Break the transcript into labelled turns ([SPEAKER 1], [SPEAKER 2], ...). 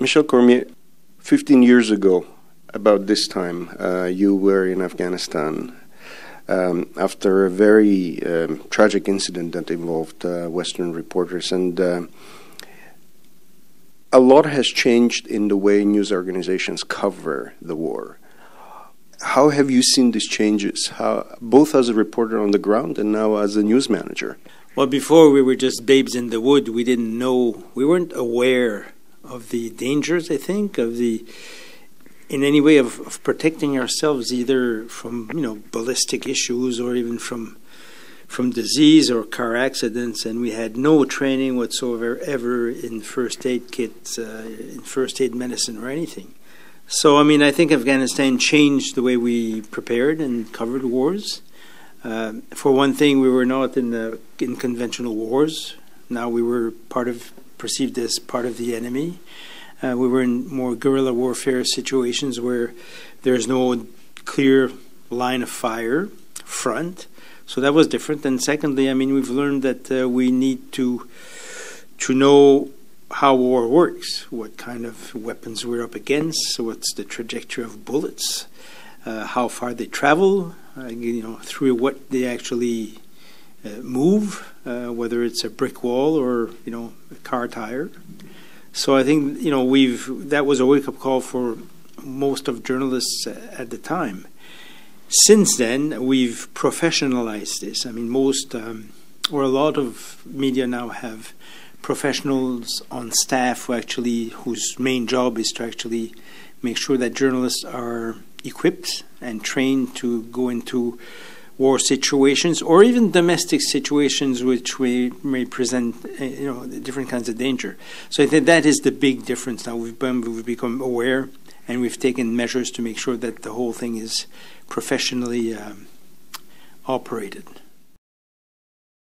[SPEAKER 1] Michel Cormier, 15 years ago, about this time, uh, you were in Afghanistan um, after a very um, tragic incident that involved uh, Western reporters. And uh, a lot has changed in the way news organizations cover the war. How have you seen these changes, How, both as a reporter on the ground and now as a news manager?
[SPEAKER 2] Well, before we were just babes in the wood. We didn't know, we weren't aware of the dangers, I think, of the in any way of, of protecting ourselves either from you know ballistic issues or even from from disease or car accidents, and we had no training whatsoever ever in first aid kits, uh, in first aid medicine, or anything. So, I mean, I think Afghanistan changed the way we prepared and covered wars. Uh, for one thing, we were not in the in conventional wars. Now we were part of perceived as part of the enemy. Uh, we were in more guerrilla warfare situations where there's no clear line of fire front. So that was different. And secondly, I mean, we've learned that uh, we need to to know how war works, what kind of weapons we're up against, what's the trajectory of bullets, uh, how far they travel, uh, you know, through what they actually move, uh, whether it's a brick wall or you know a car tire. So I think you know we've that was a wake up call for most of journalists at the time. Since then, we've professionalized this. I mean, most um, or a lot of media now have professionals on staff who actually whose main job is to actually make sure that journalists are equipped and trained to go into war situations or even domestic situations which may, may present uh, you know different kinds of danger. So I think that is the big difference now. We've, been, we've become aware and we've taken measures to make sure that the whole thing is professionally um, operated.